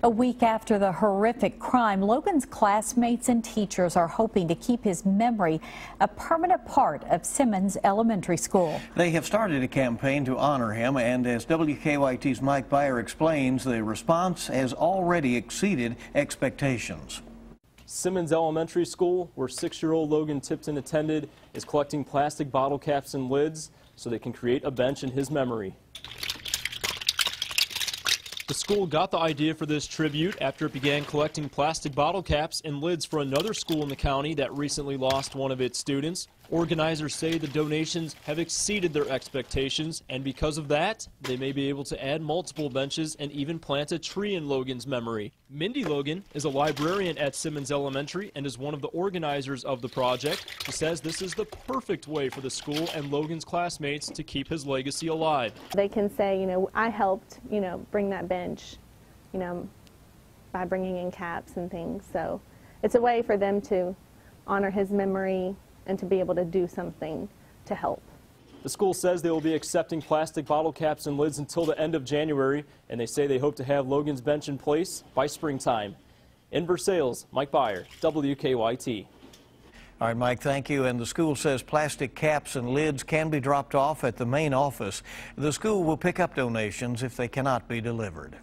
A week after the horrific crime, Logan's classmates and teachers are hoping to keep his memory a permanent part of Simmons Elementary School. They have started a campaign to honor him, and as WKYT's Mike Beyer explains, the response has already exceeded expectations. Simmons Elementary School, where six-year-old Logan Tipton attended, is collecting plastic bottle caps and lids so they can create a bench in his memory. The school got the idea for this tribute after it began collecting plastic bottle caps and lids for another school in the county that recently lost one of its students. Organizers say the donations have exceeded their expectations, and because of that, they may be able to add multiple benches and even plant a tree in Logan's memory. Mindy Logan is a librarian at Simmons Elementary and is one of the organizers of the project. She says this is the perfect way for the school and Logan's classmates to keep his legacy alive. They can say, you know, I helped, you know, bring that bench, you know, by bringing in caps and things. So it's a way for them to honor his memory and to be able to do something to help. The school says they will be accepting plastic bottle caps and lids until the end of January, and they say they hope to have Logan's bench in place by springtime. In Versailles, Mike Beyer, WKYT. All right, Mike, thank you. And the school says plastic caps and lids can be dropped off at the main office. The school will pick up donations if they cannot be delivered.